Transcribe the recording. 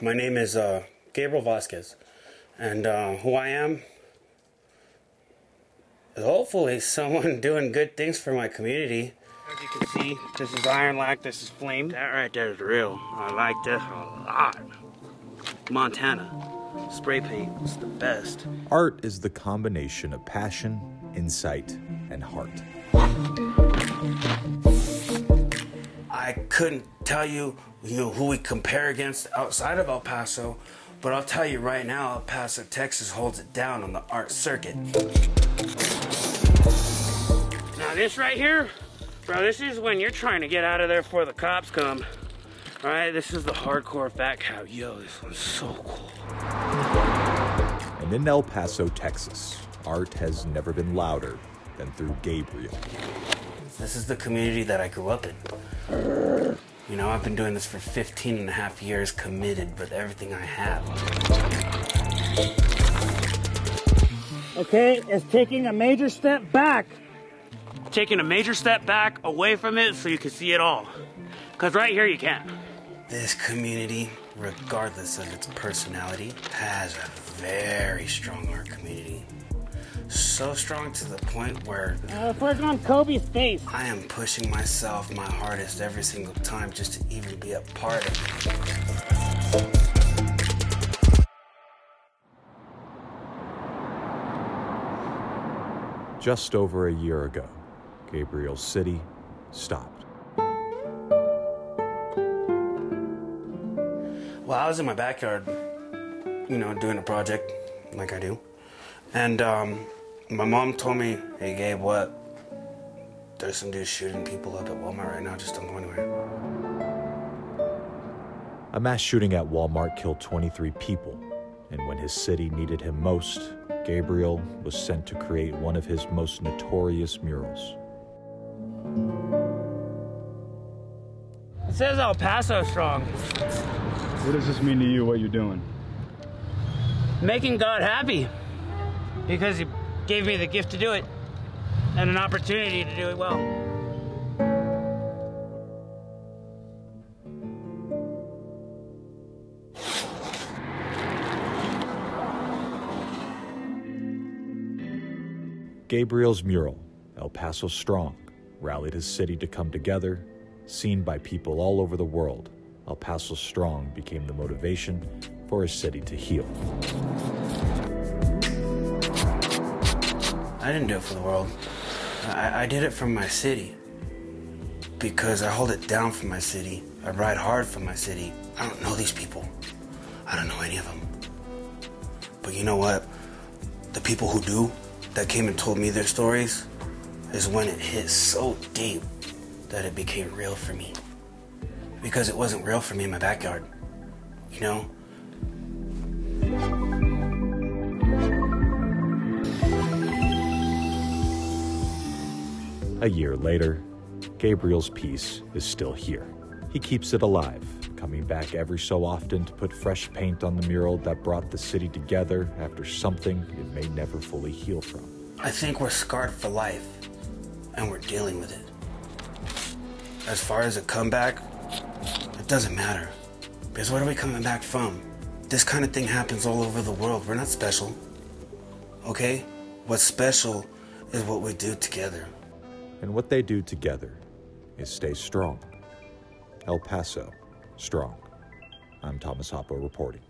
My name is uh, Gabriel Vasquez, and uh, who I am is hopefully someone doing good things for my community. As you can see, this is Ironlak, this is flame. That right there is real. I like this a lot. Montana, spray paint is the best. Art is the combination of passion, insight, and heart. I couldn't tell you, you know, who we compare against outside of El Paso, but I'll tell you right now, El Paso, Texas holds it down on the art circuit. Now this right here, bro, this is when you're trying to get out of there before the cops come. All right, this is the hardcore fat cap. Yo, this one's so cool. And in El Paso, Texas, art has never been louder than through Gabriel. This is the community that I grew up in. You know, I've been doing this for 15 and a half years, committed with everything I have. Okay, it's taking a major step back. Taking a major step back away from it so you can see it all. Because right here you can't. This community, regardless of its personality, has a very strong art community. So strong to the point where Uh, put on Kobe's face. I am pushing myself my hardest every single time just to even be a part of it. Just over a year ago, Gabriel City stopped. Well, I was in my backyard, you know, doing a project like I do. And um, my mom told me, hey, Gabe, what? There's some dudes shooting people up at Walmart right now. Just don't go anywhere. A mass shooting at Walmart killed 23 people, and when his city needed him most, Gabriel was sent to create one of his most notorious murals. It says El Paso strong. What does this mean to you, what you're doing? Making God happy. Because He gave me the gift to do it and an opportunity to do it well. Gabriel's mural, El Paso Strong, rallied his city to come together. Seen by people all over the world, El Paso Strong became the motivation for his city to heal. I didn't do it for the world. I, I did it for my city. Because I hold it down for my city. I ride hard for my city. I don't know these people. I don't know any of them. But you know what? The people who do, that came and told me their stories, is when it hit so deep that it became real for me. Because it wasn't real for me in my backyard. You know? A year later, Gabriel's piece is still here. He keeps it alive, coming back every so often to put fresh paint on the mural that brought the city together after something it may never fully heal from. I think we're scarred for life, and we're dealing with it. As far as a comeback, it doesn't matter. Because what are we coming back from? This kind of thing happens all over the world. We're not special. Okay? What's special is what we do together. And what they do together is stay strong. El Paso, strong. I'm Tomas Hoppough reporting.